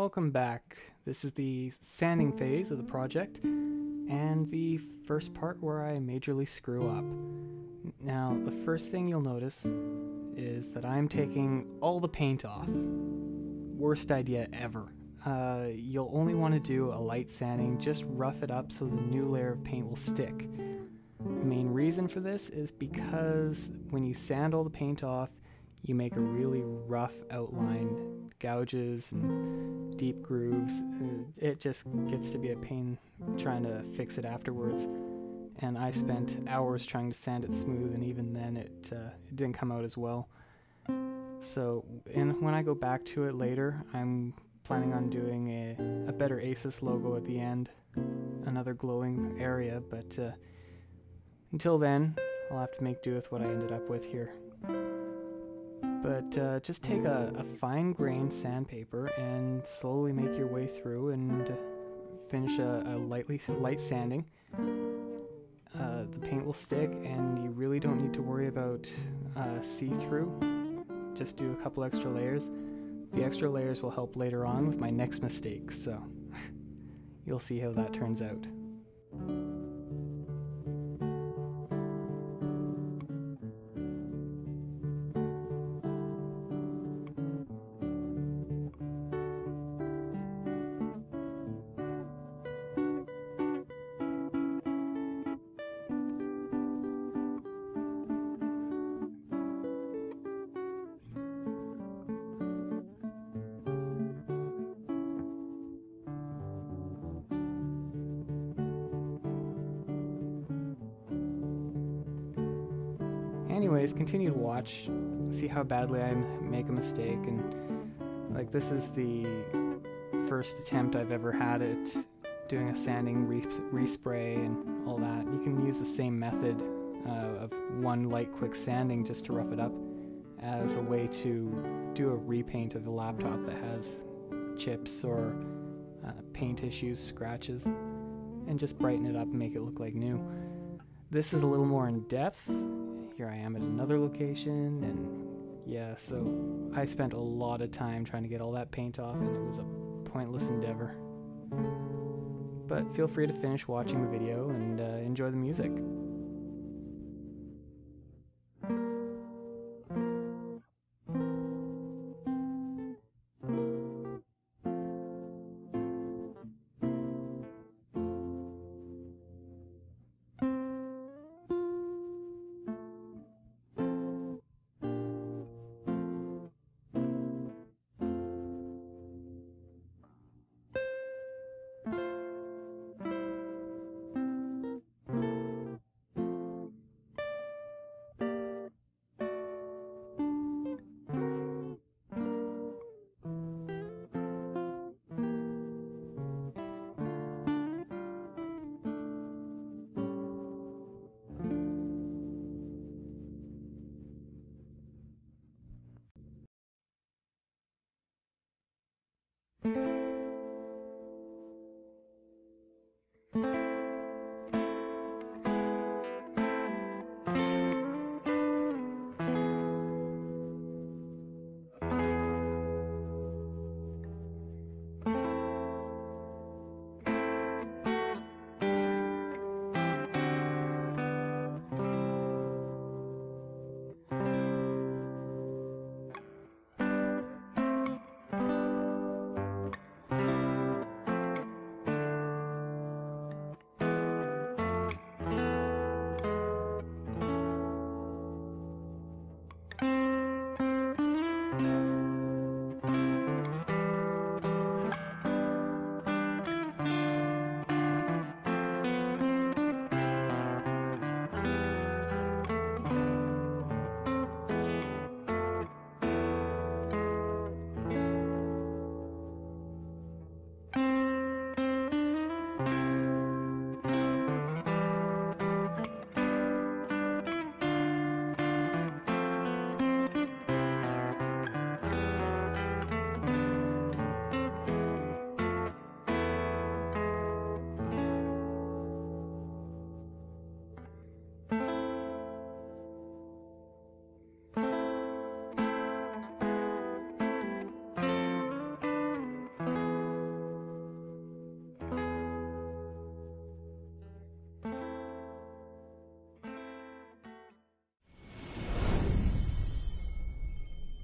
Welcome back. This is the sanding phase of the project and the first part where I majorly screw up. Now, the first thing you'll notice is that I'm taking all the paint off. Worst idea ever. Uh, you'll only want to do a light sanding, just rough it up so the new layer of paint will stick. The main reason for this is because when you sand all the paint off, you make a really rough outline, gouges and deep grooves. Uh, it just gets to be a pain trying to fix it afterwards. And I spent hours trying to sand it smooth, and even then, it uh, it didn't come out as well. So, and when I go back to it later, I'm planning on doing a, a better ASUS logo at the end, another glowing area, but uh, until then, I'll have to make do with what I ended up with here. But uh, just take a, a fine grained sandpaper and slowly make your way through and finish a, a lightly light sanding. Uh, the paint will stick, and you really don't need to worry about uh, see-through. Just do a couple extra layers. The extra layers will help later on with my next mistake, so you'll see how that turns out. Anyways, continue to watch, see how badly I make a mistake, and like this is the first attempt I've ever had at doing a sanding re- respray and all that. You can use the same method uh, of one light quick sanding just to rough it up as a way to do a repaint of a laptop that has chips or uh, paint issues, scratches, and just brighten it up and make it look like new. This is a little more in depth here I am at another location, and yeah, so I spent a lot of time trying to get all that paint off, and it was a pointless endeavor. But feel free to finish watching the video and uh, enjoy the music.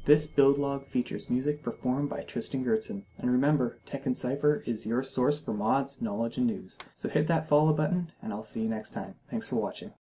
This build log features music performed by Tristan Goertzen. And remember, TechEncipher is your source for mods, knowledge, and news. So hit that follow button, and I'll see you next time. Thanks for watching.